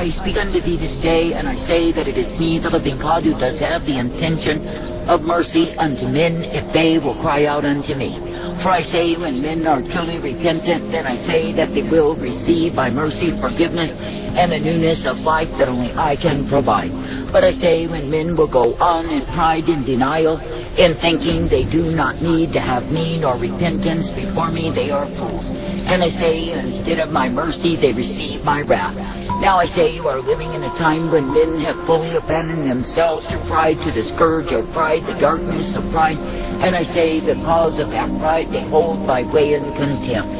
I speak unto thee this day, and I say that it is me, the living God, who does have the intention of mercy unto men if they will cry out unto me. For I say, when men are truly repentant, then I say that they will receive by mercy forgiveness and the newness of life that only I can provide. But I say, when men will go on in pride and denial, in thinking they do not need to have me nor repentance before me, they are fools. And I say, instead of my mercy, they receive my wrath. Now I say you are living in a time when men have fully abandoned themselves to pride, to the scourge of pride, the darkness of pride. And I say the cause of that pride they hold by way in contempt.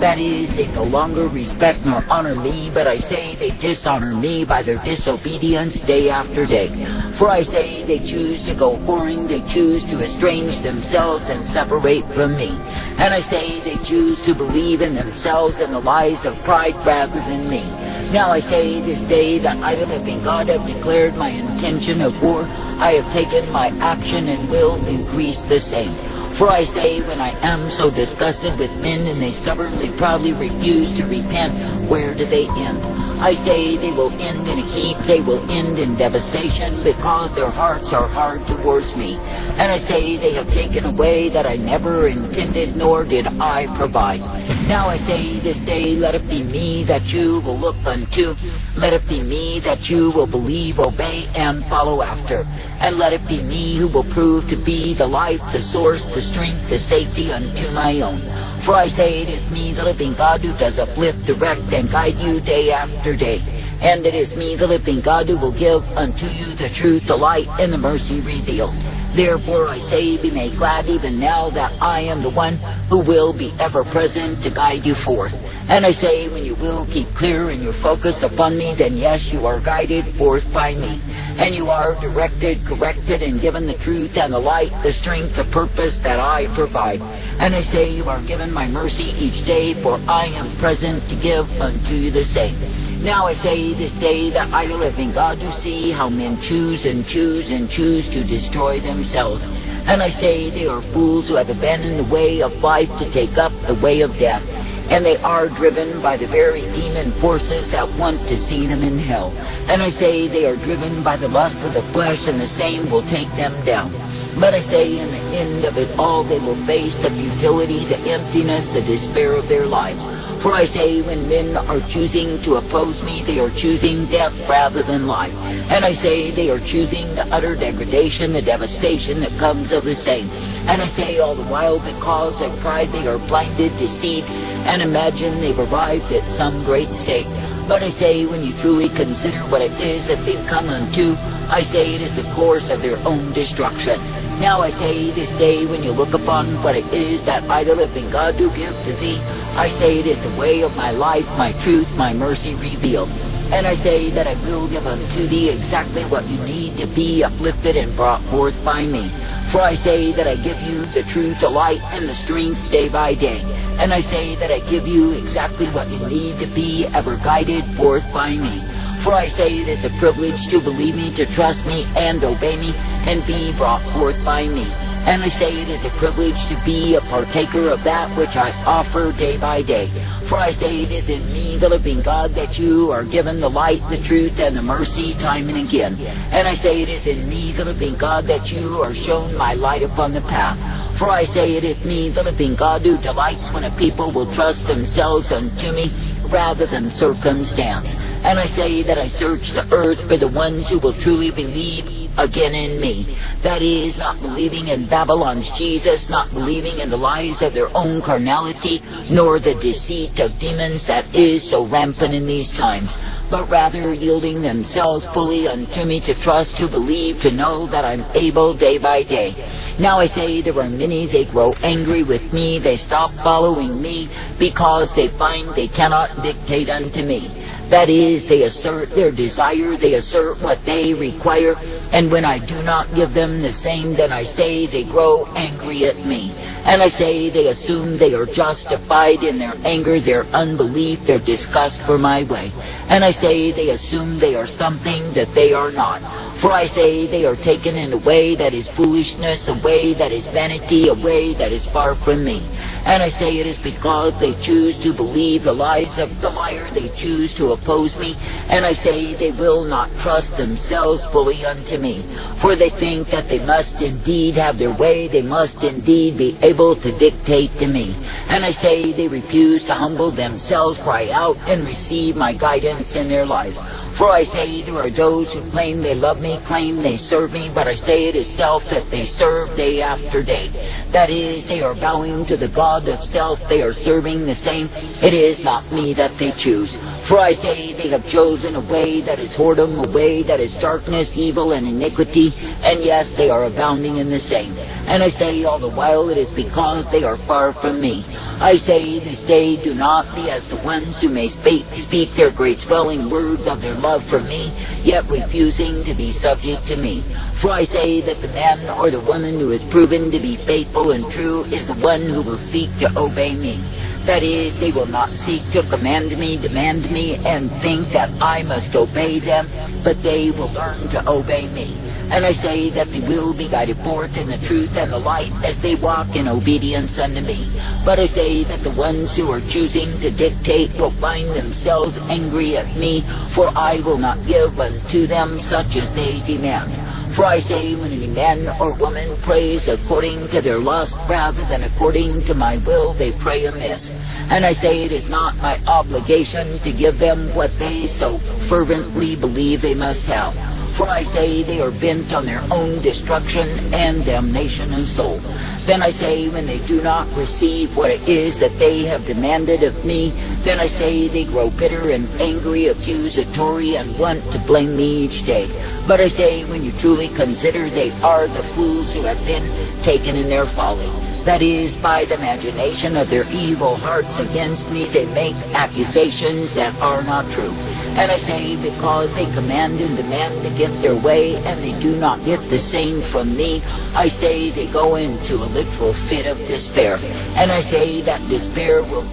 That is, they no longer respect nor honor me, but I say they dishonor me by their disobedience day after day. For I say they choose to go whoring, they choose to estrange themselves and separate from me. And I say they choose to believe in themselves and the lies of pride rather than me. Now I say this day that I, living God, have declared my intention of war. I have taken my action and will increase the same. For I say, when I am so disgusted with men and they stubbornly, proudly refuse to repent, where do they end? I say they will end in a heap, they will end in devastation, because their hearts are hard towards me. And I say they have taken away that I never intended, nor did I provide. Now I say this day, let it be me that you will look unto. Let it be me that you will believe, obey, and follow after. And let it be me who will prove to be the life, the source, the strength, the safety unto my own. For I say it is me, the living God, who does uplift, direct, and guide you day after day. And it is me, the living God, who will give unto you the truth, the light, and the mercy revealed. Therefore I say, be made glad even now that I am the one who will be ever present to guide you forth. And I say, when you will keep clear in your focus upon me, then yes, you are guided forth by me. And you are directed, corrected, and given the truth and the light, the strength, the purpose that I provide. And I say, you are given my mercy each day, for I am present to give unto you the same. Now I say this day that I live in God to see how men choose and choose and choose to destroy themselves. And I say they are fools who have abandoned the way of life to take up the way of death. And they are driven by the very demon forces that want to see them in hell. And I say they are driven by the lust of the flesh, and the same will take them down. But I say in the end of it all, they will face the futility, the emptiness, the despair of their lives. For I say, when men are choosing to oppose me, they are choosing death rather than life. And I say they are choosing the utter degradation, the devastation that comes of the same. And I say all the while, because of pride, they are blinded, deceived, and imagine they've arrived at some great state. But I say, when you truly consider what it is that they've come unto, I say it is the course of their own destruction. Now I say this day, when you look upon what it is that I, the living God, do give to thee, I say it is the way of my life, my truth, my mercy revealed. And I say that I will give unto thee exactly what you need to be uplifted and brought forth by me. For I say that I give you the truth, the light, and the strength day by day. And I say that I give you exactly what you need to be ever guided forth by me. For I say it is a privilege to believe me, to trust me, and obey me, and be brought forth by me. And I say it is a privilege to be a partaker of that which I offer day by day. For I say it is in me, the living God, that you are given the light, the truth, and the mercy time and again. And I say it is in me, the living God, that you are shown my light upon the path. For I say it is me, the living God, who delights when a people will trust themselves unto me rather than circumstance. And I say that I search the earth for the ones who will truly believe again in me. That is, not believing in Babylon's Jesus, not believing in the lies of their own carnality, nor the deceit of demons that is so rampant in these times, but rather yielding themselves fully unto me to trust, to believe, to know that I'm able day by day. Now I say there are many, they grow angry with me, they stop following me, because they find they cannot dictate unto me. That is, they assert their desire, they assert what they require, and when I do not give them the same, then I say they grow angry at me. And I say they assume they are justified in their anger, their unbelief, their disgust for my way. And I say they assume they are something that they are not. For I say they are taken in a way that is foolishness, a way that is vanity, a way that is far from me. And I say it is because they choose to believe the lies of the liar. They choose to oppose me. And I say they will not trust themselves fully unto me. For they think that they must indeed have their way. They must indeed be able to dictate to me. And I say they refuse to humble themselves, cry out, and receive my guidance in their lives. For I say there are those who claim they love me, claim they serve me, but I say it is self that they serve day after day. That is, they are bowing to the God of self, they are serving the same. It is not me that they choose. For I say they have chosen a way that is whoredom, a way that is darkness, evil, and iniquity, and yes, they are abounding in the same. And I say all the while it is because they are far from me. I say this day do not be as the ones who may speak, speak their great swelling words of their love for me, yet refusing to be subject to me. For I say that the man or the woman who is proven to be faithful and true is the one who will seek to obey me. That is, they will not seek to command me, demand me, and think that I must obey them, but they will learn to obey me. And I say that they will be guided forth in the truth and the light as they walk in obedience unto me. But I say that the ones who are choosing to dictate will find themselves angry at me, for I will not give unto them such as they demand. For I say, when any man or woman prays according to their lust rather than according to my will, they pray amiss. And I say it is not my obligation to give them what they so fervently believe they must have. For I say they are bent on their own destruction and damnation of soul. Then I say when they do not receive what it is that they have demanded of me, then I say they grow bitter and angry, accusatory, and want to blame me each day. But I say when you truly consider they are the fools who have been taken in their folly. That is, by the imagination of their evil hearts against me, they make accusations that are not true. And I say, because they command and demand to get their way, and they do not get the same from me, I say they go into a literal fit of despair. And I say that despair will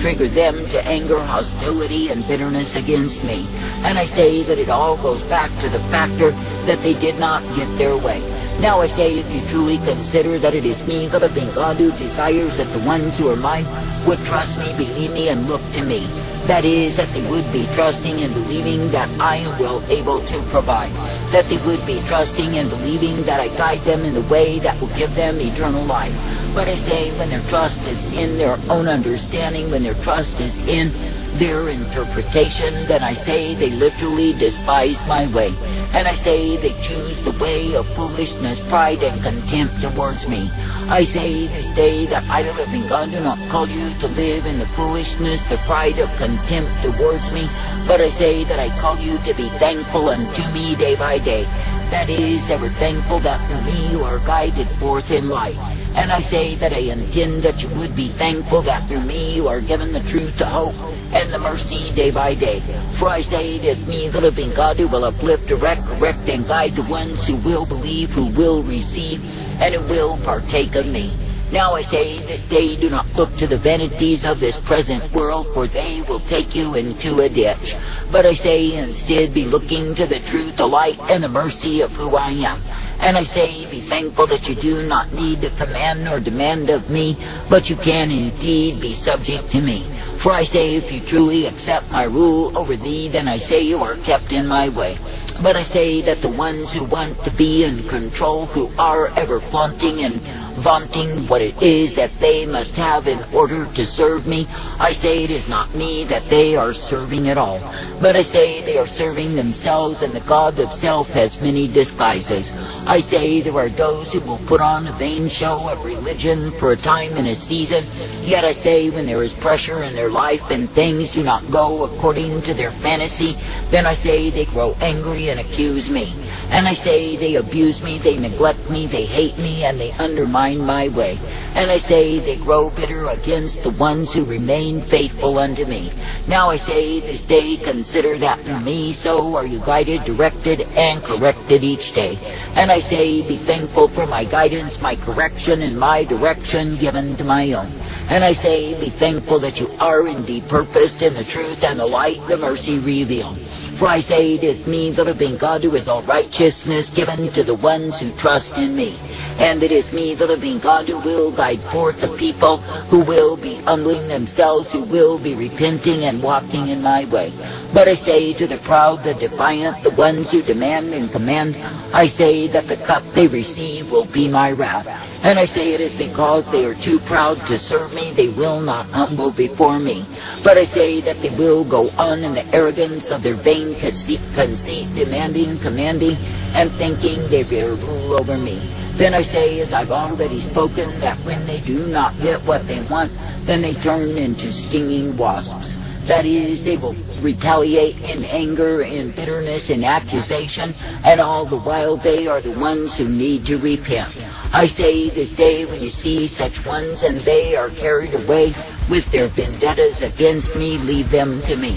trigger them to anger, hostility, and bitterness against me. And I say that it all goes back to the factor that they did not get their way. Now I say, if you truly consider that it is me, that the living God, who desires that the ones who are mine would trust me, believe me, and look to me. That is, that they would be trusting and believing that I am well able to provide. That they would be trusting and believing that I guide them in the way that will give them eternal life. But I say, when their trust is in their own understanding, when their trust is in their interpretation, then I say they literally despise my way. And I say they choose the way of foolishness, pride, and contempt towards me. I say this day that I, the living God, do not call you to live in the foolishness, the pride of contempt towards me, but I say that I call you to be thankful unto me day by day. That is, ever thankful that through me you are guided forth in life. And I say that I intend that you would be thankful that through me you are given the truth to hope and the mercy day by day. For I say it is me, the living God, who will uplift, direct, correct, and guide the ones who will believe, who will receive, and who will partake of me. Now I say, this day do not look to the vanities of this present world, for they will take you into a ditch. But I say, instead, be looking to the truth, the light, and the mercy of who I am. And I say, be thankful that you do not need to command nor demand of me, but you can indeed be subject to me. For I say, if you truly accept my rule over thee, then I say you are kept in my way. But I say that the ones who want to be in control, who are ever flaunting and vaunting what it is that they must have in order to serve me, I say it is not me that they are serving at all. But I say they are serving themselves, and the God of self has many disguises. I say there are those who will put on a vain show of religion for a time and a season, yet I say when there is pressure in their life and things do not go according to their fantasy, then I say they grow angry and accuse me. And I say they abuse me, they neglect me, they hate me, and they undermine my way. And I say they grow bitter against the ones who remain faithful unto me. Now I say this day consider that through me so are you guided, directed, and corrected each day. And I say be thankful for my guidance, my correction, and my direction given to my own. And I say be thankful that you are indeed purposed in the truth and the light, the mercy revealed. For I say it is me, the living God, who is all righteousness given to the ones who trust in me. And it is me, the living God, who will guide forth the people who will be humbling themselves, who will be repenting and walking in my way. But I say to the proud, the defiant, the ones who demand and command, I say that the cup they receive will be my wrath. And I say it is because they are too proud to serve me, they will not humble before me. But I say that they will go on in the arrogance of their vain conceit, conceit demanding, commanding, and thinking they will rule over me. Then I say, as I've already spoken, that when they do not get what they want, then they turn into stinging wasps. That is, they will retaliate in anger, in bitterness, in accusation, and all the while they are the ones who need to repent. I say this day when you see such ones and they are carried away with their vendettas against me, leave them to me.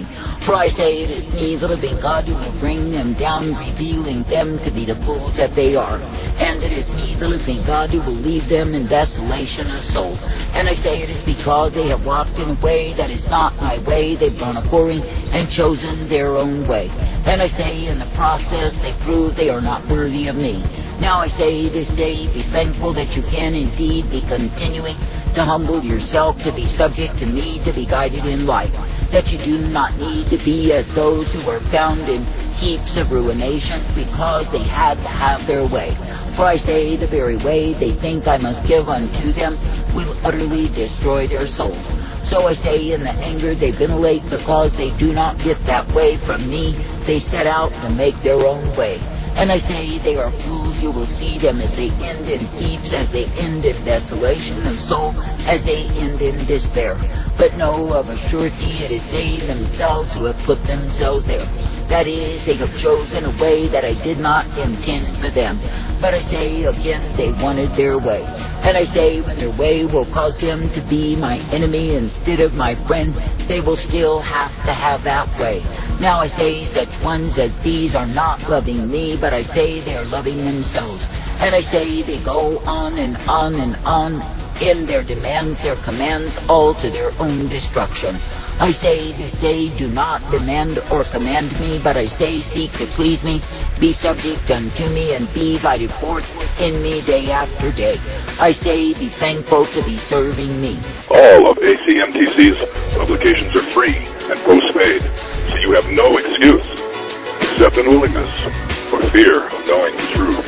For I say it is me, the living God, who will bring them down, revealing them to be the fools that they are. And it is me, the living God, who will leave them in desolation of soul. And I say it is because they have walked in a way that is not my way. They've gone a and chosen their own way. And I say in the process they prove they are not worthy of me. Now I say this day, be thankful that you can indeed be continuing to humble yourself, to be subject to me, to be guided in life. That you do not need to be as those who are found in heaps of ruination because they had to have their way. For I say the very way they think I must give unto them will utterly destroy their souls. So I say in the anger they ventilate because they do not get that way from me, they set out to make their own way. And I say they are fools, you will see them as they end in heaps, as they end in desolation of soul, as they end in despair. But know of a surety it is they themselves who have put themselves there. That is, they have chosen a way that I did not intend for them. But I say again, they wanted their way. And I say when their way will cause them to be my enemy instead of my friend, they will still have to have that way. Now I say such ones as these are not loving me, but I say they are loving themselves. And I say they go on and on and on in their demands, their commands, all to their own destruction. I say this day do not demand or command me, but I say seek to please me, be subject unto me, and be guided forth in me day after day. I say be thankful to be serving me. All of ACMTC's publications are free and post-paid, so you have no excuse except unwillingness or fear of knowing the truth.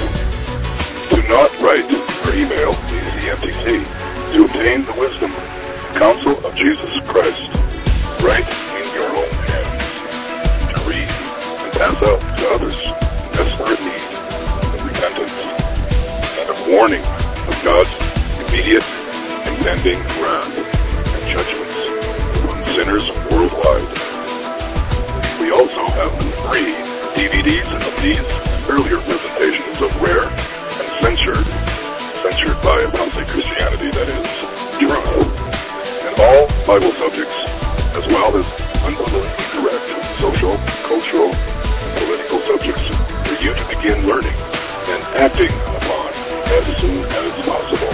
Do not write or email ACMTC to obtain the wisdom, counsel of Jesus Christ right in your own hands to read and pass out to others desperate need of repentance and a warning of God's immediate impending wrath and judgments upon sinners worldwide. We also have free DVDs of these earlier presentations of rare and censored, censored by Apostate Christianity, that is, truth, and all Bible as soon as possible.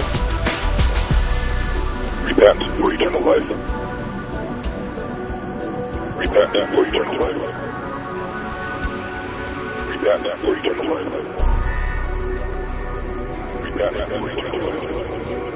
Repent for eternal life. Repent for eternal life. Repent for eternal life. Repent for eternal life.